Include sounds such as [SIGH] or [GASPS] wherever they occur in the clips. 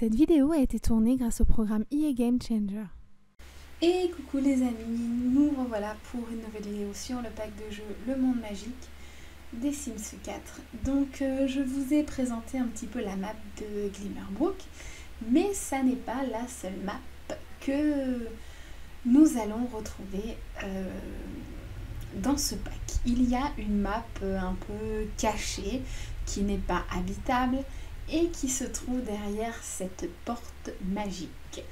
Cette vidéo a été tournée grâce au programme EA Game Changer. Et coucou les amis, nous revoilà pour une nouvelle vidéo sur le pack de jeu Le Monde Magique des Sims 4. Donc euh, je vous ai présenté un petit peu la map de Glimmerbrook, mais ça n'est pas la seule map que nous allons retrouver euh, dans ce pack. Il y a une map euh, un peu cachée qui n'est pas habitable et qui se trouve derrière cette porte magique.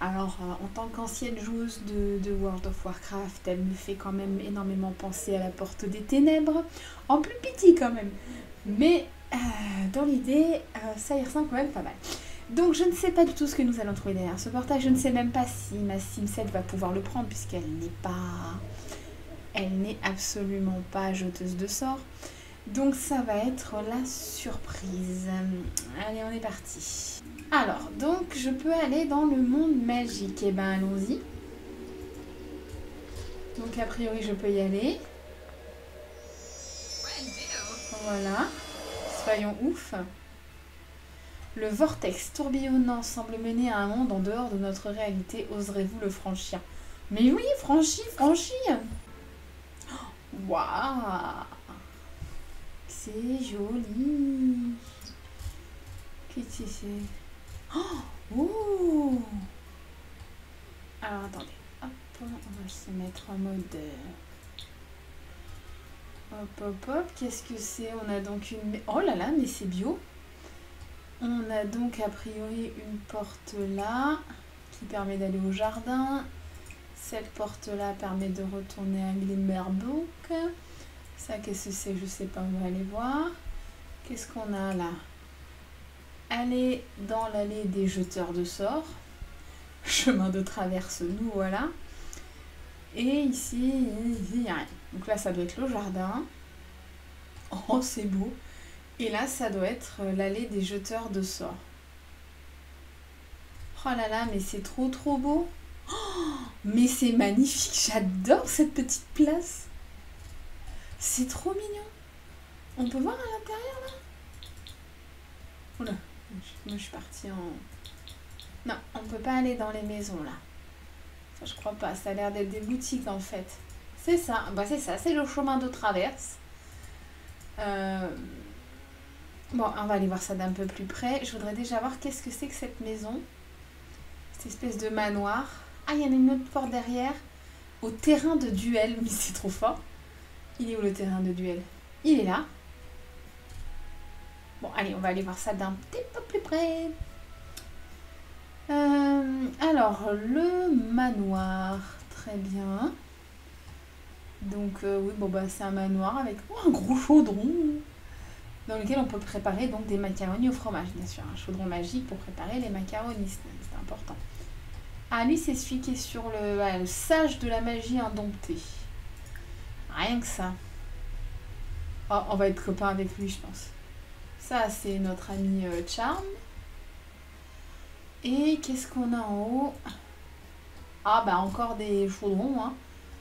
Alors, euh, en tant qu'ancienne joueuse de, World of Warcraft, elle me fait quand même énormément penser à la porte des ténèbres, en plus petit quand même. Mais euh, dans l'idée, euh, ça y ressemble quand même pas mal. Donc, je ne sais pas du tout ce que nous allons trouver derrière ce portail. Je ne sais même pas si ma Sim 7 va pouvoir le prendre, puisqu'elle n'est pas. Elle n'est absolument pas jeteuse de sorts. Donc ça va être la surprise. Allez, on est parti. Alors, donc je peux aller dans le monde magique. Eh ben, allons-y. Donc a priori, je peux y aller. Voilà. Soyons ouf. Le vortex tourbillonnant semble mener à un monde en dehors de notre réalité. Oserez-vous le franchir? Mais oui, franchi, franchi [GASPS] Waouh c'est joli. Qu'est-ce que c'est? Oh Alors attendez. Hop, on va se mettre en mode... Euh, hop, hop, hop. Qu'est-ce que c'est? On a donc une... Oh là là, mais c'est bio. On a donc a priori une porte là qui permet d'aller au jardin. Cette porte-là permet de retourner à Glimmerbook. Ça, qu'est-ce que c'est? Je sais pas, on va aller voir. Qu'est-ce qu'on a là? Aller dans l'allée des jeteurs de sorts. [LAUGHS] Chemin de traverse, nous voilà. Et ici, il n'y a rien. Donc là, ça doit être le jardin. Oh, c'est beau. Et là, ça doit être l'allée des jeteurs de sorts. Oh là là, mais c'est trop trop beau. [GASPS] Mais c'est magnifique. J'adore cette petite place. C'est trop mignon. On peut voir à l'intérieur là? Oula, moi je suis partie en... Non, on peut pas aller dans les maisons là. Ça je crois pas, ça a l'air d'être des boutiques en fait. C'est ça, bah c'est ça, c'est le chemin de traverse. Euh, bon, on va aller voir ça d'un peu plus près. Je voudrais déjà voir qu'est-ce que c'est que cette maison. Cette espèce de manoir. Ah, il y en a une autre porte derrière. Au terrain de duel, mais c'est trop fort. Il est où le terrain de duel? Il est là. Bon, allez, on va aller voir ça d'un petit peu plus près. Euh, alors, le manoir. Très bien. Donc, euh, oui, bon, bah, c'est un manoir avec un gros chaudron dans lequel on peut préparer donc des macaronis au fromage, bien sûr. Un chaudron magique pour préparer les macaronis, c'est important. Ah, lui, c'est celui qui est sur le, le sage de la magie indomptée. Rien que ça. Oh, on va être copains avec lui, je pense. Ça, c'est notre ami euh, Charm. Et qu'est-ce qu'on a en haut? Ah, bah encore des chaudrons. Hein.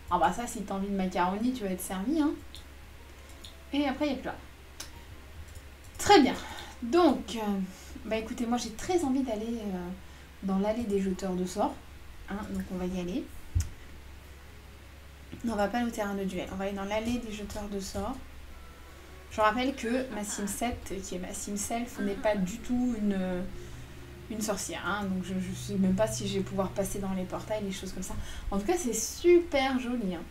Ah, bah ça, si t'as envie de macaroni, tu vas être servi. Hein. Et après, il n'y a plus là. Très bien. Donc, euh, bah écoutez, moi j'ai très envie d'aller euh, dans l'allée des jeteurs de sorts. Hein, donc on va y aller. Non, on va pas au terrain de duel. On va aller dans l'allée des jeteurs de sorts. Je rappelle que ma Sim 7, qui est ma Sim Self, n'est pas du tout une, une sorcière. Hein. donc je ne sais même pas si je vais pouvoir passer dans les portails, les choses comme ça. En tout cas, c'est super joli. Hein.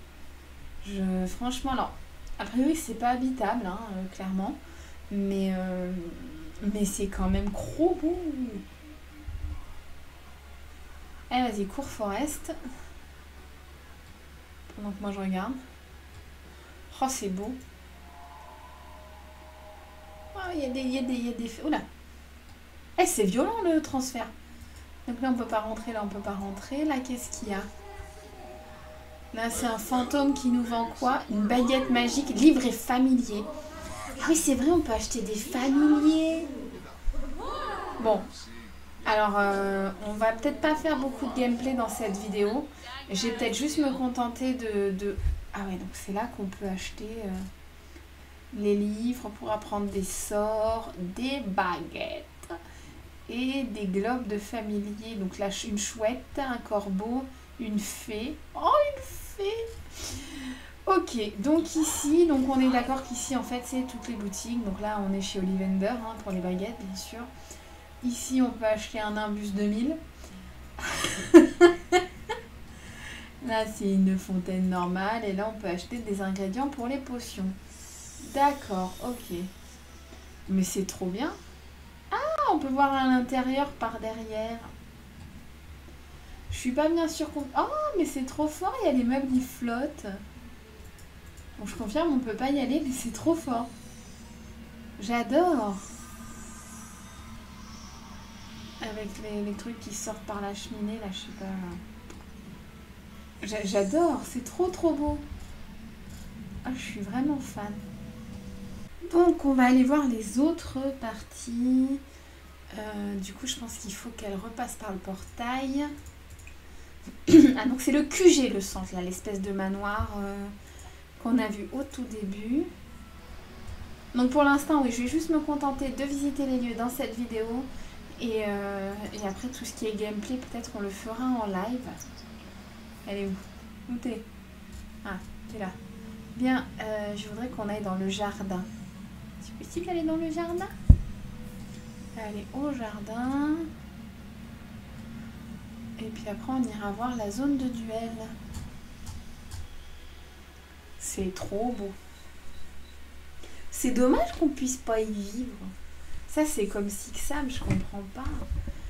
Je, franchement, alors, a priori, c'est pas habitable, hein, euh, clairement. Mais, euh, mais c'est quand même trop beau. Allez, vas-y, cours Forest pendant que moi je regarde. Oh, c'est beau. Oh, il y a des... Oula Eh, c'est violent le transfert. Donc là, on peut pas rentrer, là, on peut pas rentrer. Là, qu'est-ce qu'il y a? Là, c'est un fantôme qui nous vend quoi? Une baguette magique, livre et familier. Ah oui, c'est vrai, on peut acheter des familiers. Bon. Alors, euh, on va peut-être pas faire beaucoup de gameplay dans cette vidéo. Je vais peut-être juste me contenter de, Ah ouais, donc c'est là qu'on peut acheter euh, les livres pour apprendre des sorts, des baguettes et des globes de familiers. Donc là, une chouette, un corbeau, une fée. Oh, une fée Ok, donc ici, donc on est d'accord qu'ici, en fait, c'est toutes les boutiques. Donc là, on est chez Olivender hein, pour les baguettes, bien sûr. Ici, on peut acheter un imbus 2000. [LAUGHS] là, c'est une fontaine normale. Et là, on peut acheter des ingrédients pour les potions. D'accord, ok. Mais c'est trop bien. Ah, on peut voir à l'intérieur par derrière. Je suis pas bien sûre qu'on... Oh, mais c'est trop fort, il y a les meubles qui flottent. Bon, je confirme, on peut pas y aller, mais c'est trop fort. J'adore. Avec les, trucs qui sortent par la cheminée, là, je sais pas. J'adore, c'est trop trop beau. Ah, je suis vraiment fan. Donc, on va aller voir les autres parties. Euh, du coup, je pense qu'il faut qu'elle repasse par le portail. [CLEARS THROAT] ah, donc c'est le QG, le centre, là, l'espèce de manoir euh, qu'on a vu au tout début. Donc pour l'instant, oui, je vais juste me contenter de visiter les lieux dans cette vidéo. Et, euh, et après, tout ce qui est gameplay, peut-être on le fera en live. Elle est où? Où t'es? Ah, t'es là. Bien, je voudrais qu'on aille dans le jardin. C'est possible d'aller dans le jardin? Aller au jardin. Et puis après, on ira voir la zone de duel. C'est trop beau. C'est dommage qu'on puisse pas y vivre. Ça, c'est comme si Sam, je comprends pas.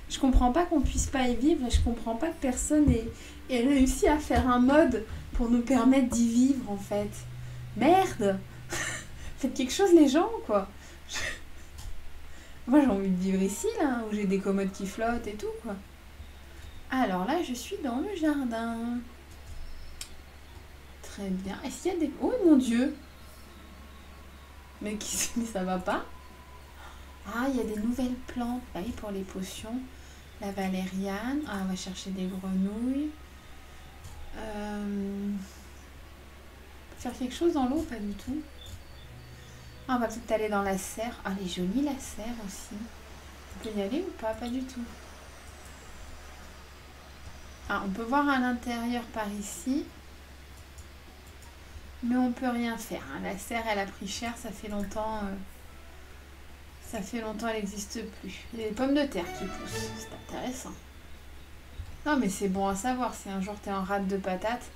Je comprends pas qu'on puisse pas y vivre et je comprends pas que personne ait, ait réussi à faire un mode pour nous permettre d'y vivre en fait. Merde [LAUGHS] Faites quelque chose les gens quoi. [LAUGHS] Moi j'ai envie de vivre ici là, où j'ai des commodes qui flottent et tout quoi. Alors là je suis dans le jardin. Très bien. Est-ce qu'il y a des... Oh mon dieu Mais, qui... [LAUGHS] Mais ça va pas Ah, il y a des nouvelles plantes. Bah oui, pour les potions. La valériane. Ah, on va chercher des grenouilles. Euh... Faire quelque chose dans l'eau Pas du tout. Ah, on va peut-être aller dans la serre. Ah, elle est jolie la serre aussi. On peut y aller ou pas? Pas du tout. Ah, on peut voir à l'intérieur par ici. Mais on peut rien faire. Hein. La serre, elle a pris cher. Ça fait longtemps... Euh, ça fait longtemps, elle n'existe plus. Il pommes de terre qui poussent. C'est intéressant. Non, mais c'est bon à savoir. Si un jour tu es en rate de patates,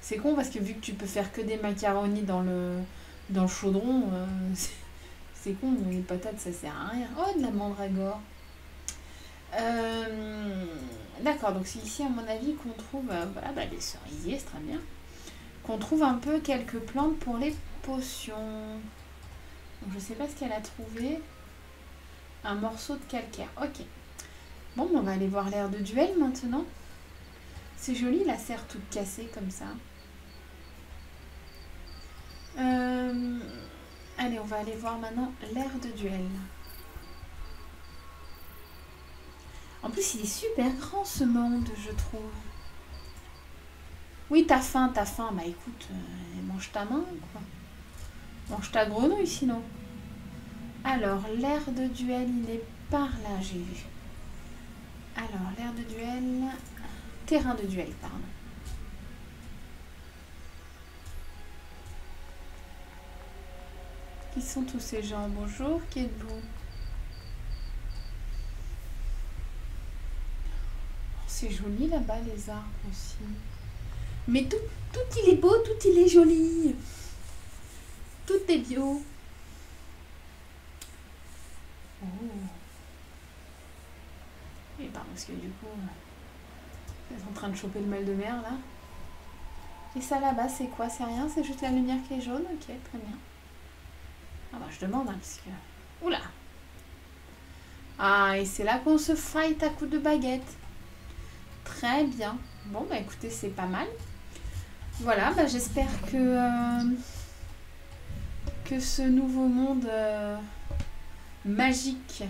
c'est con parce que vu que tu peux faire que des macaronis dans le dans le chaudron, euh, [LAUGHS] c'est con, les patates ça sert à rien. Oh, de la mandragore. Euh, d'accord, donc c'est ici à mon avis qu'on trouve euh, voilà, bah, des cerisiers, c'est très bien. Qu'on trouve un peu quelques plantes pour les potions. Donc, je sais pas ce qu'elle a trouvé. Un morceau de calcaire. Ok. Bon, on va aller voir l'air de duel maintenant. C'est joli la serre toute cassée comme ça. Euh, allez, on va aller voir maintenant l'air de duel. En plus, il est super grand ce monde, je trouve. Oui, t'as faim, t'as faim. Bah écoute, euh, mange ta main, quoi. Mange ta grenouille sinon. Alors, l'air de duel, il est par là, j'ai vu. Alors, l'air de duel... Terrain de duel, pardon. Qui sont tous ces gens? Bonjour, qui êtes-vous? Oh, C'est joli là-bas, les arbres aussi. Mais tout, tout il est beau, tout il est joli. Tout est bio. Oh. Et pardon, parce que du coup, vous êtes en train de choper le mal de mer là. Et ça là-bas, c'est quoi? C'est rien? C'est juste la lumière qui est jaune? Ok, très bien. Ah bah je demande, hein, parce que... Oula Ah, et c'est là qu'on se fight à coups de baguette. Très bien. Bon, bah écoutez, c'est pas mal. Voilà, bah j'espère que... Euh, que ce nouveau monde euh, magique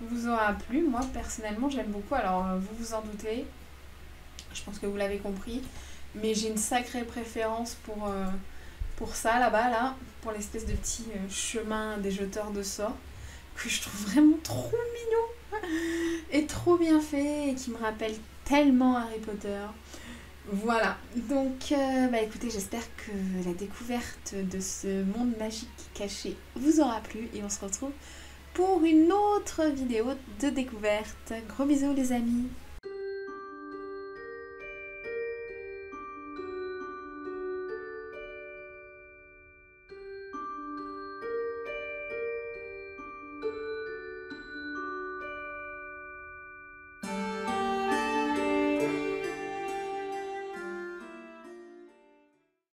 vous aura plu. Moi, personnellement, j'aime beaucoup. Alors, euh, vous vous en doutez. Je pense que vous l'avez compris. Mais j'ai une sacrée préférence pour pour ça là-bas, là, pour l'espèce de petit euh, chemin des jeteurs de sorts. que je trouve vraiment trop mignon et trop bien fait et qui me rappelle tellement Harry Potter. Voilà, donc euh, bah écoutez, j'espère que la découverte de ce monde magique caché vous aura plu et on se retrouve pour une autre vidéo de découverte. Gros bisous les amis